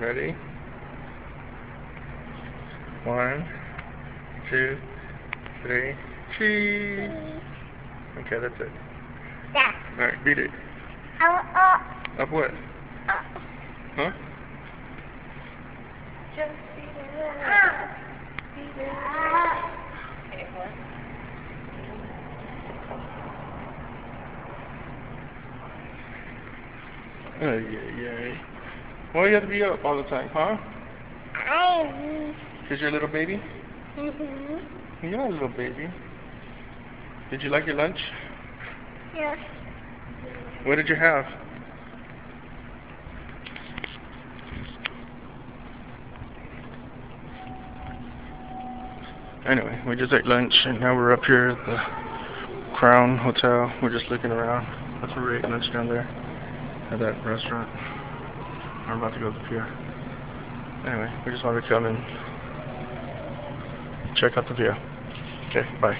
Ready? One, two, three, cheese. Okay, that's it. Yeah. Alright, beat it. Oh, oh, Up what? oh. Huh? Just beat it up. Ah. Beat it up. Oh, yeah, yeah. Why you have to be up all the time, huh? I'm. Because you're a little baby? Mm-hmm. You're a little baby. Did you like your lunch? Yes. What did you have? Anyway, we just ate lunch and now we're up here at the Crown Hotel. We're just looking around. That's where we ate lunch down there at that restaurant. We're about to go up here. Anyway, we just wanted to come and check out the view. Okay, bye.